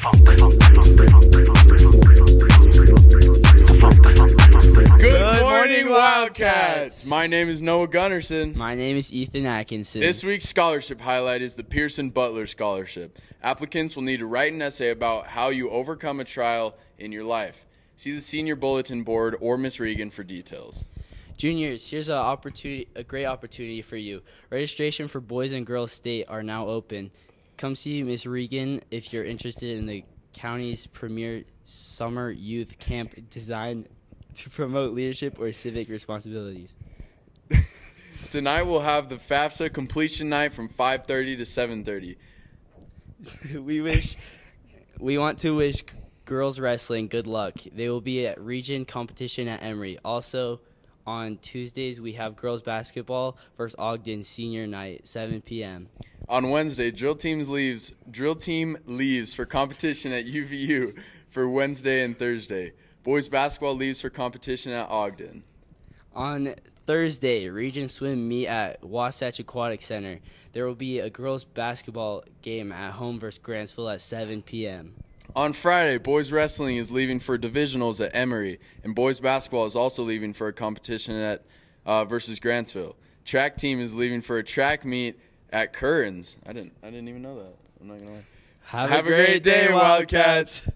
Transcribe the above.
Good morning, Wildcats. My name is Noah Gunnerson. My name is Ethan Atkinson. This week's scholarship highlight is the Pearson Butler Scholarship. Applicants will need to write an essay about how you overcome a trial in your life. See the senior bulletin board or Miss Regan for details. Juniors, here's a opportunity, a great opportunity for you. Registration for Boys and Girls State are now open. Come see Miss Regan if you're interested in the county's premier summer youth camp designed to promote leadership or civic responsibilities. Tonight we'll have the FAFSA completion night from 5:30 to 7:30. we wish we want to wish girls wrestling good luck. They will be at region competition at Emery. Also on Tuesdays we have girls basketball versus Ogden senior night 7 p.m. On Wednesday, drill teams leaves drill team leaves for competition at UVU for Wednesday and Thursday. Boys basketball leaves for competition at Ogden. On Thursday, Region Swim meet at Wasatch Aquatic Center. There will be a girls basketball game at home versus Grantsville at 7 p.m. On Friday, boys wrestling is leaving for divisionals at Emery, and boys basketball is also leaving for a competition at uh, versus Grantsville. Track team is leaving for a track meet at Curran's. I didn't I didn't even know that. I'm not gonna lie. Have, Have a great day, Wildcats.